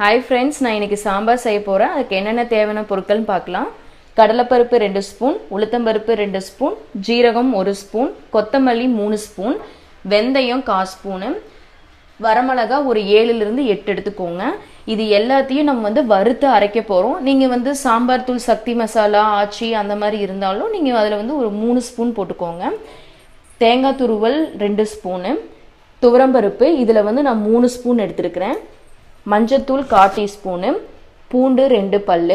Hi friends நான் இன்றைக்கி சாம்பார் செய்ய போகிறேன் அதுக்கு என்னென்ன தேவையான பொருட்கள்னு பார்க்கலாம். கடலைப்பருப்பு ரெண்டு ஸ்பூன் உளுத்தம்பருப்பு ரெண்டு ஸ்பூன் ஜீரகம் ஒரு ஸ்பூன் கொத்தமல்லி மூணு ஸ்பூன் வெந்தயம் கா ஸ்பூனு. வரமிளகா ஒரு ஏழுலேருந்து எட்டு எடுத்துக்கோங்க. இது எல்லாத்தையும் நம்ம வந்து வறுத்து அரைக்க போகிறோம் நீங்கள் வந்து சாம்பார் தூள் சக்தி மசாலா ஆச்சி அந்த மாதிரி இருந்தாலும் நீங்கள் அதில் வந்து ஒரு மூணு ஸ்பூன் போட்டுக்கோங்க. தேங்காய் துருவல் ரெண்டு ஸ்பூனு. துவரம்பருப்பு இதில் வந்து நான் மூணு ஸ்பூன் எடுத்துருக்கிறேன். மஞ்சத்தூள் கால் டீஸ்பூனு பூண்டு ரெண்டு பல்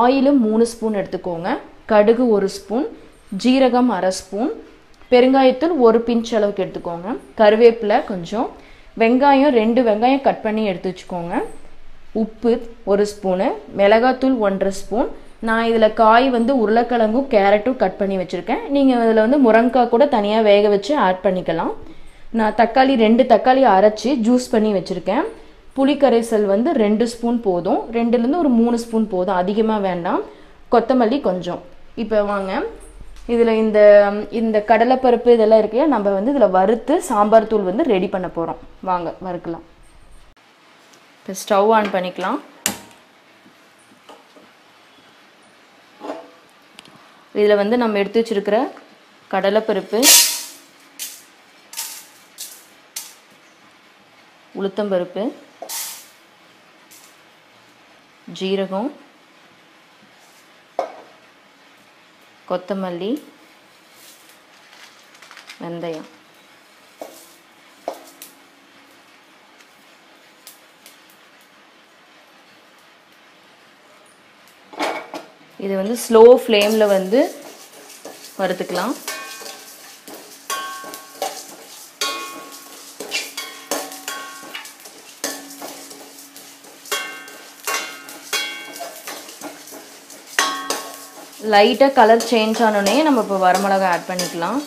ஆயிலும் மூணு ஸ்பூன் எடுத்துக்கோங்க. கடுகு ஒரு ஸ்பூன் ஜீரகம் அரை ஸ்பூன் பெருங்காயத்தூள் ஒரு பிஞ்ச் அளவுக்கு எடுத்துக்கோங்க. கருவேப்பிலை கொஞ்சம் வெங்காயம் ரெண்டு வெங்காயம் கட் பண்ணி எடுத்து வச்சுக்கோங்க. உப்பு ஒரு ஸ்பூனு மிளகாத்தூள் ஒன்றரை ஸ்பூன். நான் இதில் காய் வந்து உருளைக்கிழங்கும் கேரட்டும் கட் பண்ணி வச்சுருக்கேன். நீங்கள் இதில் வந்து முருங்கைக்காய் கூட தனியாக வேக வச்சு ஆட் பண்ணிக்கலாம். நான் தக்காளி ரெண்டு தக்காளி அரைச்சி ஜூஸ் பண்ணி வச்சுருக்கேன். புளிக்கரைசல் வந்து ரெண்டு ஸ்பூன் போதும். ரெண்டுலேருந்து ஒரு மூணு ஸ்பூன் போதும். அதிகமாக வேண்டாம். கொத்தமல்லி கொஞ்சம். இப்போ வாங்க. இதில் இந்த இந்த கடலைப்பருப்பு இதெல்லாம் இருக்கையா நம்ம வந்து இதில் வறுத்து சாம்பார் தூள் வந்து ரெடி பண்ண போகிறோம் வாங்க வறுக்கலாம். இப்போ ஸ்டவ் ஆன் பண்ணிக்கலாம். இதில் வந்து நம்ம எடுத்து வச்சிருக்கிற கடலைப்பருப்பு உளுத்தம்பருப்பு ஜீரகம் கொத்தமல்லி வெந்தயம். இது வந்து ஸ்லோ ஃப்ளேமில் வந்து வறுத்துக்கலாம். லைட்டாக கலர் சேஞ்ச் ஆனோடனே நம்ம இப்போ வரமிளகா ஆட் பண்ணிக்கலாம்.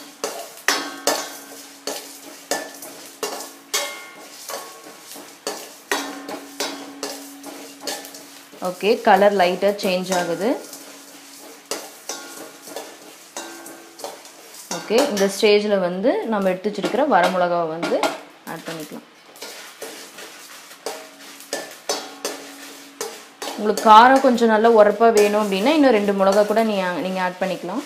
ஓகே கலர் லைட்டாக சேஞ்ச் ஆகுது. ஓகே இந்த ஸ்டேஜில் வந்து நம்ம எடுத்து வச்சுருக்கிற வரமிளகாவை வந்து ஆட் பண்ணிக்கலாம். உங்களுக்கு காரம் கொஞ்சம் நல்லா உரப்பாக வேணும் அப்படின்னா இன்னும் ரெண்டு மிளகா கூட நீங்கள் நீங்கள் ஆட் பண்ணிக்கலாம்.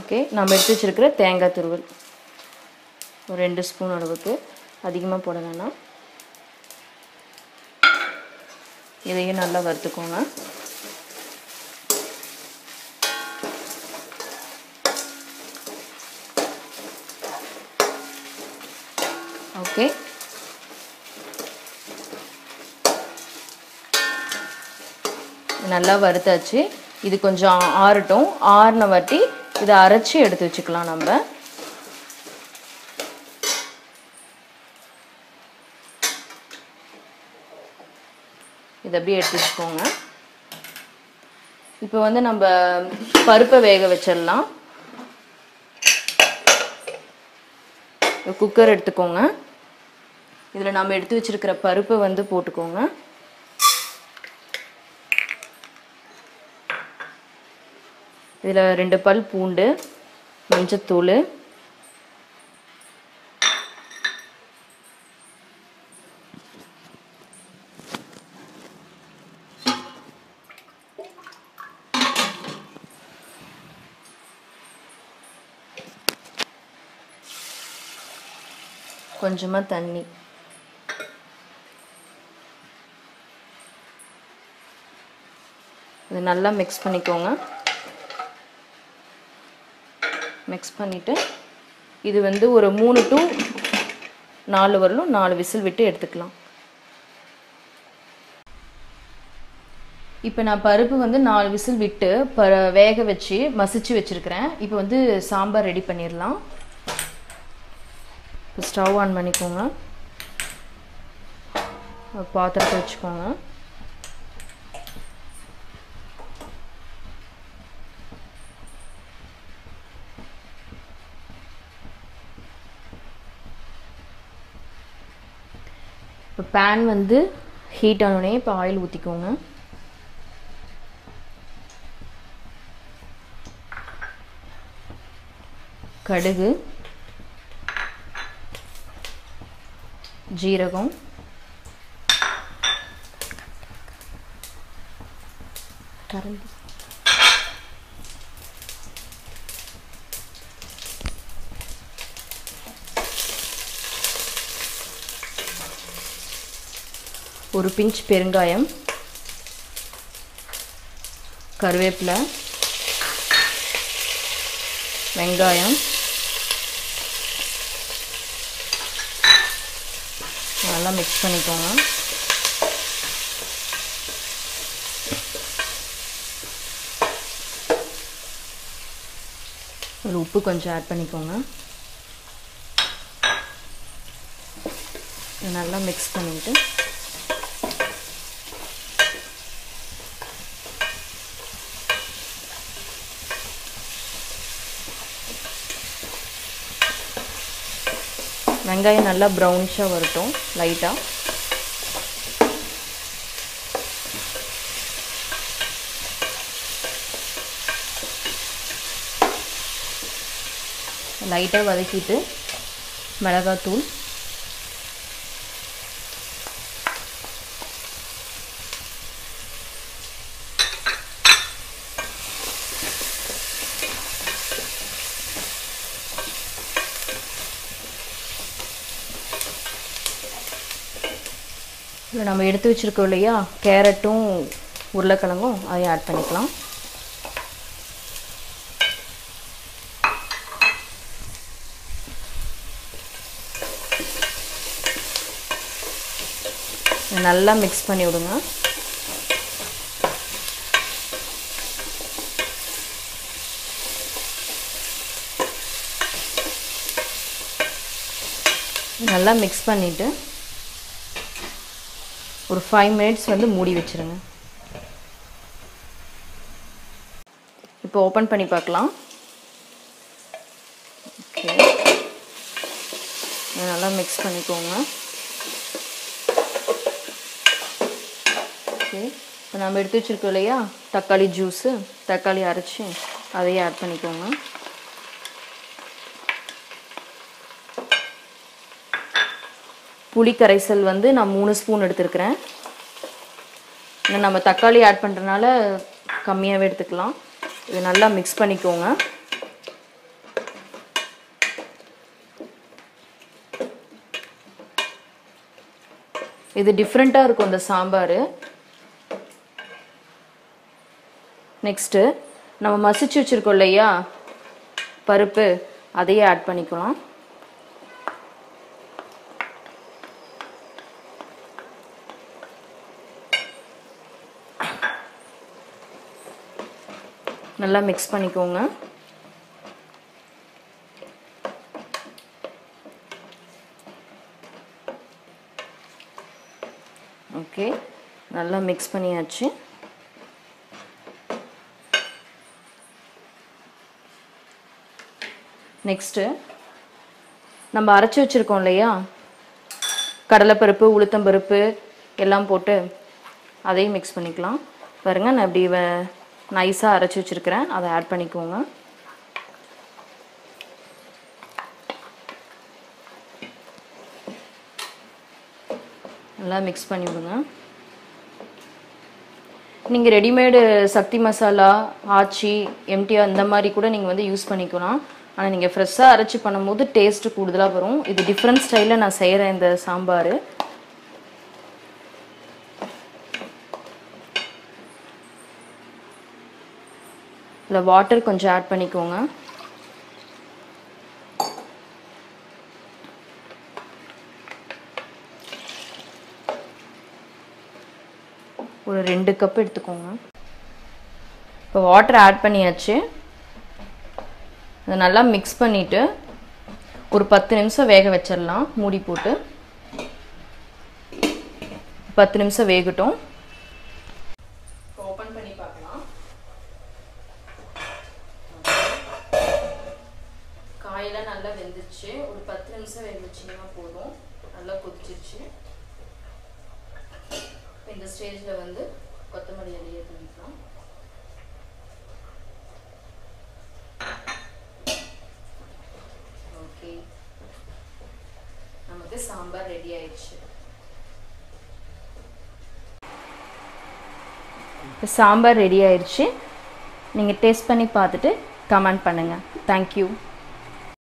ஓகே நம்ம எடுத்து வச்சுருக்கிற தேங்காய் துருவல். ஒரு ரெண்டு ஸ்பூன் அளவுக்கு. அதிகமாக போட வேணாம். இதையும் நல்லா வறுத்துக்கோங்க. ஓகே. நல்லா வறுத்தாச்சு. இது கொஞ்சம் ஆறட்டும். ஆறின வாட்டி இதை அரைச்சி எடுத்து வச்சுக்கலாம் நம்ம. இதை அப்படியே எடுத்து வச்சுக்கோங்க இப்போ வந்து நம்ம பருப்பை வேக வச்சிடலாம். குக்கர் எடுத்துக்கோங்க. இதில் நம்ம எடுத்து வச்சிருக்கிற பருப்பை வந்து போட்டுக்கோங்க. இதில் ரெண்டு பல் பூண்டு மஞ்சத்தூள் கொஞ்சமாக தண்ணி. இது நல்லா மிக்ஸ் பண்ணிக்கோங்க. மிக்ஸ் பண்ணிவிட்டு இது வந்து ஒரு மூணு டு நாலு வரலும் நாலு விசில் விட்டு எடுத்துக்கலாம். இப்போ நான் பருப்பு வந்து நாலு விசில் விட்டு ப வேக வச்சு மசிச்சு வச்சுருக்கிறேன். இப்போ வந்து சாம்பார் ரெடி பண்ணிடலாம் ஸ்டவ் ஆன் பண்ணிக்கோங்க. பாத்திரத்தை வச்சுக்கோங்க. இப்போ பேன் வந்து ஹீட் ஆனோடனே இப்போ ஆயில் ஊற்றிக்கோங்க கடுகு. ஜீரகம். கரண்டி. ஒரு பிஞ்ச் பெருங்காயம். கருவேப்பிலை. வெங்காயம். நல்லா மிக்ஸ் பண்ணிக்கோங்க. ஒரு உப்பு கொஞ்சம் ஆட் பண்ணிக்கோங்க. நல்லா மிக்ஸ் பண்ணிவிட்டு வெங்காயம் நல்லா ப்ரௌனிஷாக வரட்டும் லைட்டாக லைட்டாக வதக்கிட்டு மிளகாத்தூள். இல்லை நம்ம எடுத்து வச்சுருக்கோம் இல்லையா? கேரட்டும் உருளைக்கிழங்கும் அதையும் ஆட் பண்ணிக்கலாம். நல்லா மிக்ஸ் பண்ணி விடுங்க. நல்லா மிக்ஸ் பண்ணிவிட்டு ஒரு ஃபைவ் மினிட்ஸ் வந்து மூடி வச்சுருங்க. இப்போ ஓப்பன் பண்ணி பார்க்கலாம். ஓகே நல்லா மிக்ஸ் பண்ணிக்கோங்க. ஓகே இப்போ நம்ம எடுத்து வச்சுருக்கோம் இல்லையா? தக்காளி ஜூஸு தக்காளி அரைச்சி அதையே ஆட் பண்ணிக்கோங்க. புளி கரைசல் வந்து நான் மூணு ஸ்பூன் எடுத்துருக்கிறேன். இன்னும் நம்ம தக்காளி ஆட் பண்ணுறதுனால கம்மியாகவே எடுத்துக்கலாம். இது நல்லா மிக்ஸ் பண்ணிக்கோங்க. இது டிஃப்ரெண்ட்டாக இருக்கும் இந்த சாம்பார். நெக்ஸ்ட்டு நம்ம மசிச்சு வச்சுருக்கோம் இல்லையா? பருப்பு அதையே ஆட் பண்ணிக்கலாம். நல்லா மிக்ஸ் பண்ணிக்கோங்க. ஓகே நல்லா மிக்ஸ் பண்ணியாச்சு. நெக்ஸ்ட்டு நம்ம அரைச்சி வச்சுருக்கோம் இல்லையா? கடலைப்பருப்பு உளுத்தம்பருப்பு எல்லாம் போட்டு அதையும் மிக்ஸ் பண்ணிக்கலாம். பாருங்க நான் இப்படி நைஸாக அரைச்சி வச்சுருக்கிறேன். அதை ஆட் பண்ணிக்கோங்க. நல்லா மிக்ஸ் பண்ணி விடுங்க. நீங்கள் ரெடிமேடு சக்தி மசாலா ஆச்சி எம்டிஆர் இந்த மாதிரி கூட நீங்கள் வந்து யூஸ் பண்ணிக்கலாம். ஆனால் நீங்கள் ஃப்ரெஷ்ஷாக அரைச்சி பண்ணும்போது டேஸ்ட்டு கூடுதலாக வரும். இது டிஃப்ரெண்ட் ஸ்டைலில் நான் செய்கிறேன் இந்த சாம்பார். இதில் வாட்டர் கொஞ்சம் ஆட் பண்ணிக்கோங்க. ஒரு ரெண்டு கப் எடுத்துக்கோங்க. இப்போ வாட்டர் ஆட் பண்ணியாச்சு. அதை நல்லா மிக்ஸ் பண்ணிவிட்டு ஒரு பத்து நிமிஷம் வேக வச்சிடலாம் மூடி போட்டு. பத்து நிமிஷம் வேகட்டும் ஓப்பன் பண்ணி பார்க்கலாம் காயெல்லாம் நல்லா வெந்துருச்சு ஒரு பத்து நிமிஷம் வேக வச்சிங்கன்னா போதும் நல்லா கொதிச்சிருச்சு இந்த ஸ்டேஜில் வந்து கொத்தமல்லி இலையை தூவிக்கலாம் ஓகே நமக்கு சாம்பார் ரெடி ஆயிடுச்சு. இப்போ சாம்பார் ரெடி ஆயிடுச்சு. நீங்கள் டேஸ்ட் பண்ணி பார்த்துட்டு கமெண்ட் பண்ணுங்கள் தேங்க்யூ